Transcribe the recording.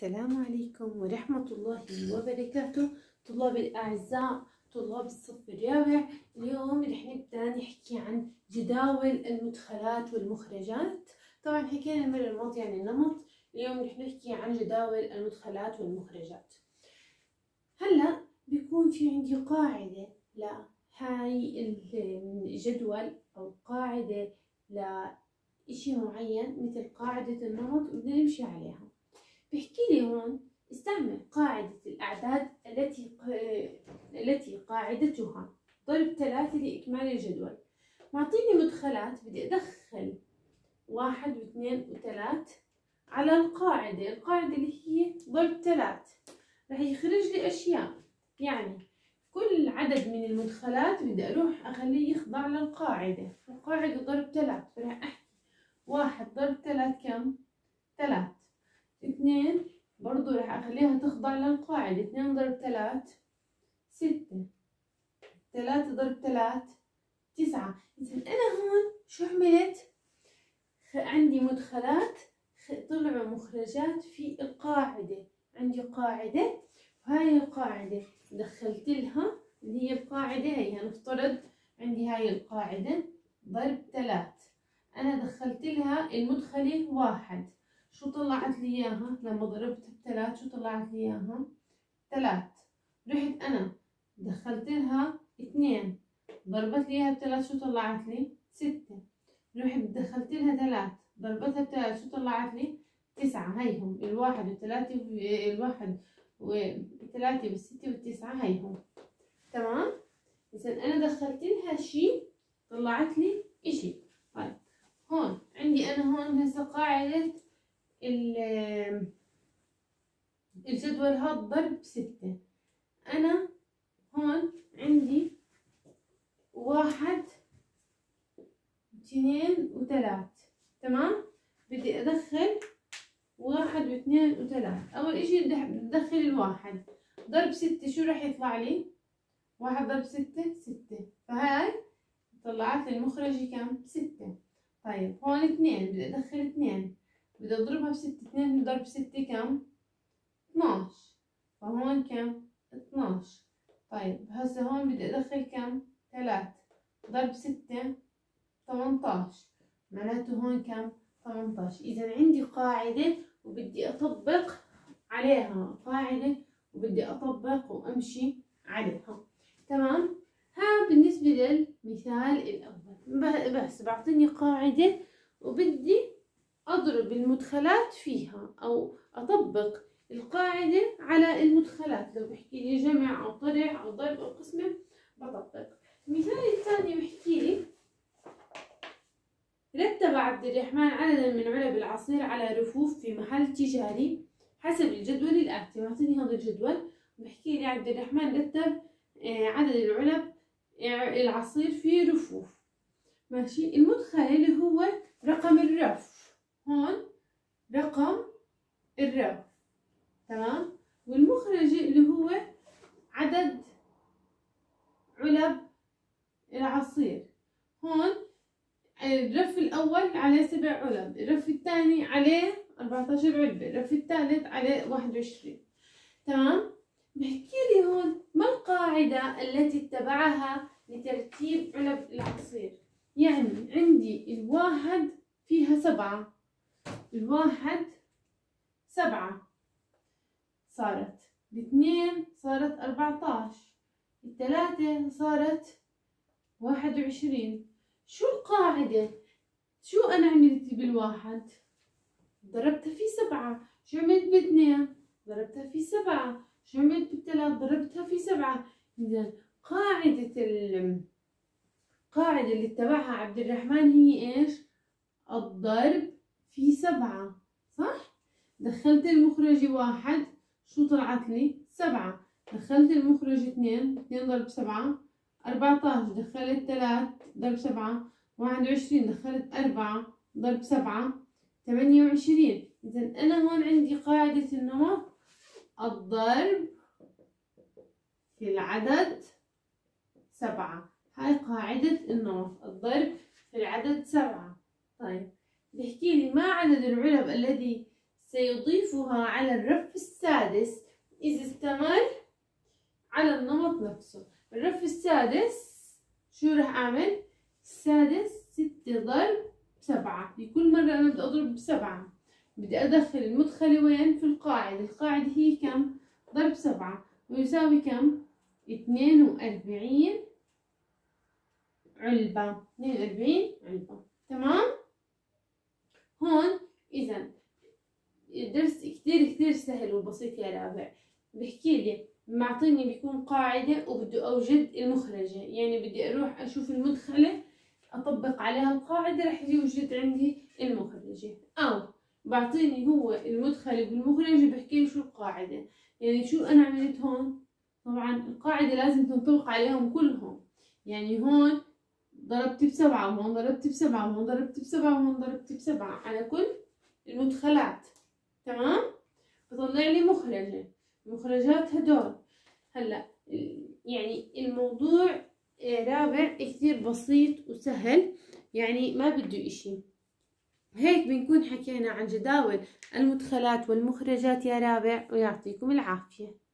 السلام عليكم ورحمة الله وبركاته. طلاب الأعزاء طلاب الصف الرابع اليوم رح نبدأ نحكي عن جداول المدخلات والمخرجات. طبعا حكينا المرة الماضية عن النمط اليوم رح نحكي عن جداول المدخلات والمخرجات. هلأ بيكون في عندي قاعدة لهاي الجدول أو قاعدة لإشي معين مثل قاعدة النمط بدنا نمشي عليها. بحكي لي هون استعمل قاعدة الأعداد التي التي قاعدتها. ضرب ثلاثة لإكمال الجدول. معطيني مدخلات بدي أدخل واحد واثنين وثلاث على القاعدة. القاعدة اللي هي ضرب ثلاث. رح يخرج لي أشياء. يعني كل عدد من المدخلات بدي أروح أخليه يخضع للقاعدة. القاعدة ضرب ثلاث. فرح أحكي. واحد ضرب ثلاث كم؟ اثنين برضو راح أخليها تخضع للقاعدة اثنين ضرب ثلاث ستة. ثلاثة ضرب ثلاث تسعة. إذا أنا هون شو عملت؟ عندي مدخلات طلعوا مخرجات في القاعدة. عندي قاعدة وهاي القاعدة دخلت لها اللي هي القاعدة هي نفترض عندي هاي القاعدة ضرب ثلاث. أنا دخلت لها المدخلة واحد. شو طلعت لي إياها لما ضربت بثلاث؟ شو طلعت لي إياها؟ ثلاث. رحت أنا دخلت لها اثنين. ضربت لي إياها بثلاث شو طلعت لي؟ ستة. رحت دخلت لها ثلاث. ضربتها بثلاث شو طلعت لي؟ تسعة. هيهم الواحد والثلاثة الواحد والثلاثة والستة والتسعة هيهم تمام؟ إذا أنا دخلت لها شي طلعت لي إشي. طيب هون عندي أنا هون هسه قاعدة الجدول هذا ضرب ستة. أنا هون عندي واحد اثنين وثلاث. تمام؟ بدي أدخل واحد واثنين وثلاث. أول إشي بدي أدخل الواحد. ضرب ستة شو راح يطلع لي؟ واحد ضرب ستة ستة. فهاي طلعت لي المخرج كم؟ ستة. طيب هون اثنين بدي أدخل اثنين. بدي اضربها بستة اثنين ضرب ستة كم؟ اثناش فهون كم؟ اثناش طيب هسه هون بدي ادخل كم؟ ثلاث ضرب ستة ثمنتاش معناته هون كم؟ ثمنتاش إذا عندي قاعدة وبدي أطبق عليها قاعدة وبدي أطبق وأمشي عليها تمام؟ ها بالنسبة للمثال الأول بس بعطيني قاعدة أضرب المدخلات فيها أو أطبق القاعدة على المدخلات. لو بحكي لي جمع أو طرح أو ضرب أو قسمة بطبق. المثال الثاني بحكي لي رتب عبد الرحمن عددا من علب العصير على رفوف في محل تجاري حسب الجدول الآتي معطيني هذا الجدول. بحكي لي عبد الرحمن رتب آه، عدد العلب آه، العصير في رفوف. ماشي؟ المدخل اللي هو رقم الرف. هون رقم الرف تمام؟ والمخرج اللي هو عدد علب العصير. هون الرف الأول عليه سبع علب الرف الثاني عليه 14 علبة الرف الثالث عليه 21 تمام؟ بحكي لي هون ما القاعدة التي اتبعها لترتيب علب العصير؟ يعني عندي الواحد فيها سبعة. الواحد سبعة صارت الاثنين صارت أربعتاش الثلاثة صارت واحد وعشرين شو القاعدة؟ شو أنا عملت بالواحد؟ ضربتها في سبعة شو عملت باثنين؟ ضربتها في سبعة شو عملت بالثلاث؟ ضربتها في سبعة إذا قاعدة القاعدة اللي اتبعها عبد الرحمن هي إيش؟ الضرب في سبعة صح؟ دخلت المخرج واحد شو طلعت لي؟ سبعة. دخلت المخرج اثنين اثنين ضرب سبعة أربعتاش. دخلت ثلاث ضرب سبعة. واحد وعشرين دخلت أربعة ضرب سبعة. ثمانية وعشرين. إذا أنا هون عندي قاعدة النمط. الضرب في العدد سبعة. هاي قاعدة النمط. الضرب في العدد سبعة. طيب. بيحكي لي ما عدد العلب الذي سيضيفها على الرف السادس إذا استمر على النمط نفسه الرف السادس شو راح أعمل؟ السادس ستة ضرب سبعة لكل مرة أنا بدي أضرب بسبعة بدي أدخل المدخلة وين؟ في القاعدة القاعدة هي كم؟ ضرب سبعة ويساوي كم؟ اثنين وأربعين علبة اثنين وأربعين علبة تمام؟ هون إذا الدرس كتير كتير سهل وبسيط يا رابع. بحكي لي معطيني بيكون قاعدة وبده أوجد المخرجة. يعني بدي أروح أشوف المدخلة أطبق عليها القاعدة رح يوجد عندي المخرجة. أو بعطيني هو المدخلة بالمخرجة بحكي شو القاعدة. يعني شو أنا عملت هون؟ طبعا القاعدة لازم تنطبق عليهم كلهم. يعني هون ضربت بسبعة وهون ضربت بسبعة وهون ضربت بسبعة وهون ضربت بسبعة. على كل المدخلات تمام؟ بطلع لي مخرجة. المخرجات هدول. هلأ يعني الموضوع رابع كثير بسيط وسهل. يعني ما بده إشي. هيك بنكون حكينا عن جداول المدخلات والمخرجات. يا رابع ويعطيكم العافية.